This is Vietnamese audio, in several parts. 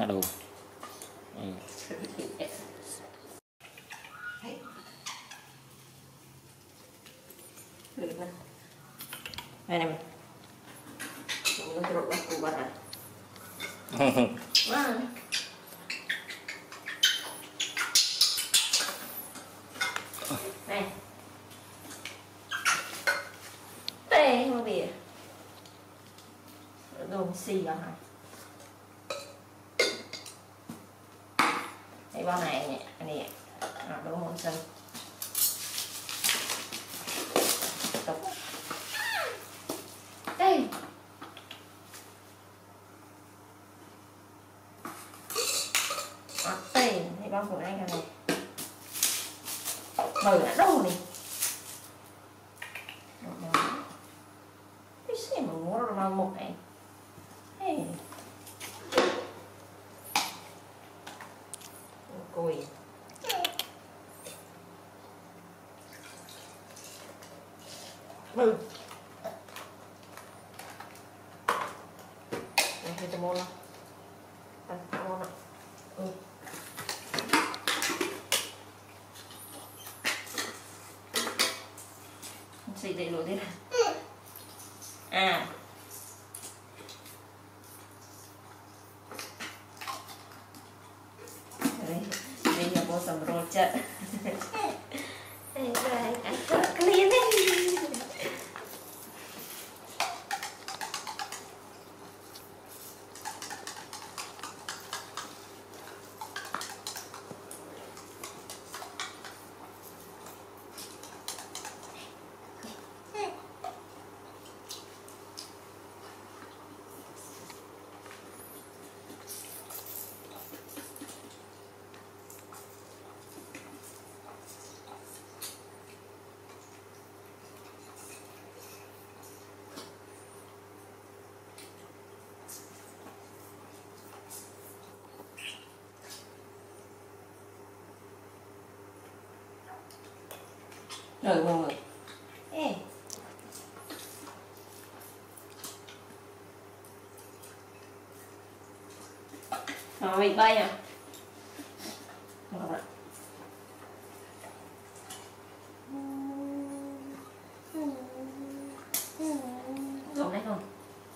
ngã đầu. Ừ. Trộn vào củ bật à Wow Này. Tê không bị Đồ xì vào hả Đây bao này nhỉ Anh này à, Đồ hôn sân Tập đây à, Đây Đây bao của anh cái này. Mở đã đâu này. Cái gì mà mua ra một này Hey. Cùi Ừ Này, cái môn không? Đây, cái môn ạ Ừ xì đầy đủ thế này à đấy đây là cô sầm rô chợ đây đây anh chợ clean đấy rồi mọi người Ê. Rồi bị bay à Rồi ạ. Dùng đây không?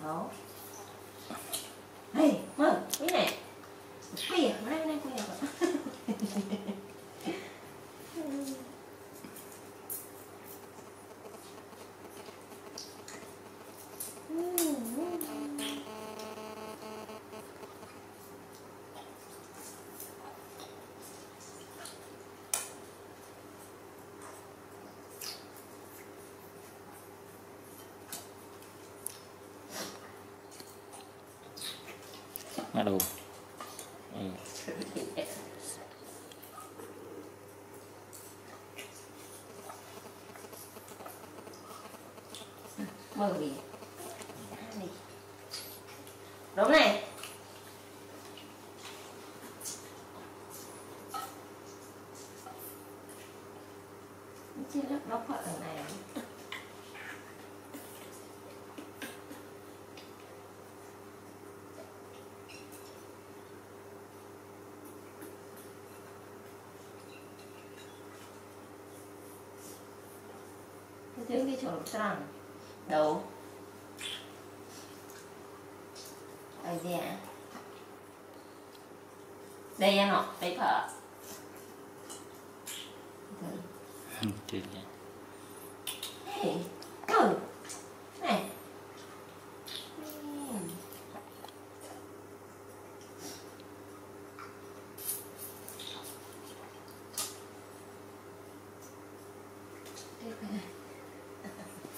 Đó Hey, mơ, cái này Quỳ à, đây, đây, quỳ à ngã đầu ừ. đúng này. Chứ lớp nó ở này. Thứ cái chỗ trăng. Đầu đây gì ạ đây anh ạ đây phở Chưa nhỉ. Hey, ừ này.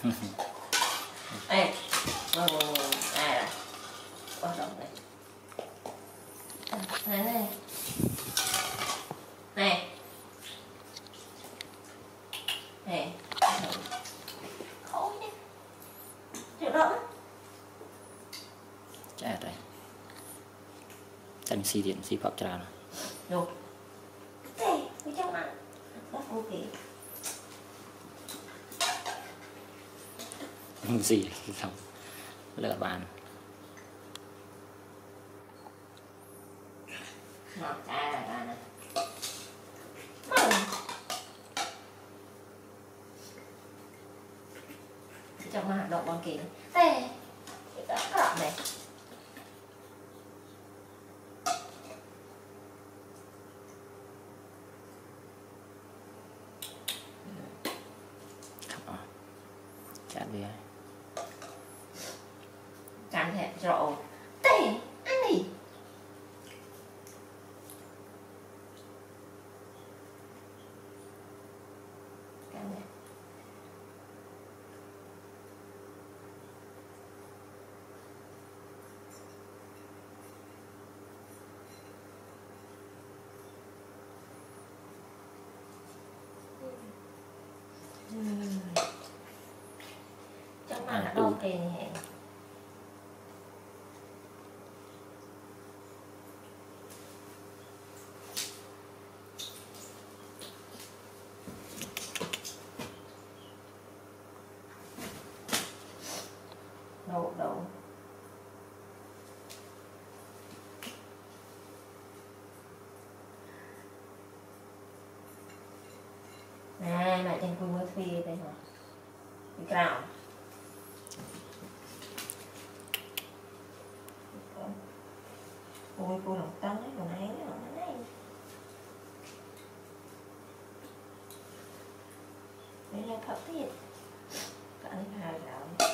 Ê, ngồi, ai là quan trọng này này này này khối đi. Chịu đỡ Chả đây. Chân xì điện xì phập trà rồi. rồi đây cái trong này. Rất ok gì không lỡ bàn trong mà động bằng kỳ tè cái cọp này. Đi thẻ rộ. Tè ăn đi. Trong mà đâu kì hẹn đậu đậu này mẹ cùng mới phi đây hả? Đi cào ôi, cô lòng tân ấy còn ấy nữa nó là thật thiệt. Cả anh hai rồi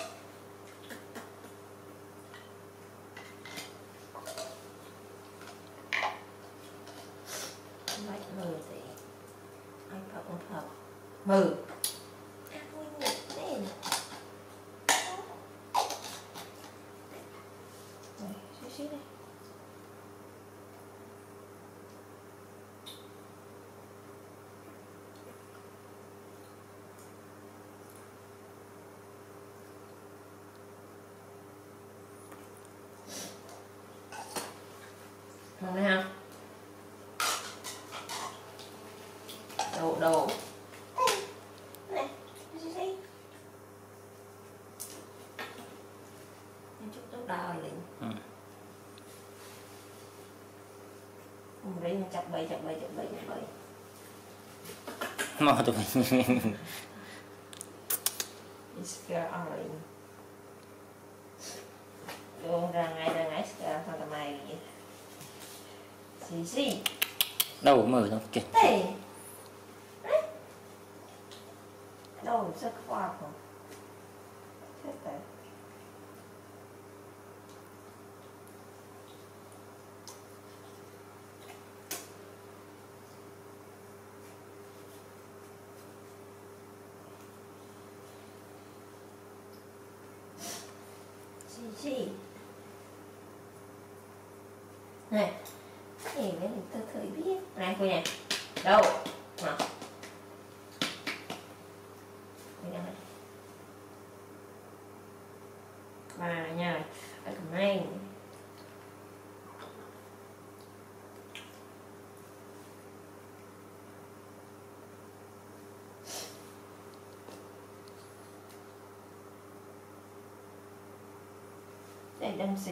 mấy mừ thì anh thật cũng thật ừ. Ăn nguyên xíu đây Ngon ha? Đồ đồ Bậy chặt bậy chặt bậy chặt bậy mà tụi mình Iska orange Luôn ra ngay ra ngay Iska sao tầm này Xì xì. Đâu mở đâu kìa. Đâu rất khoa không Chết tệ Xì xì Này thì mấy mình tôi thử biết. Này cô này đâu? Nào và nhà ở cầm này đây đâm xì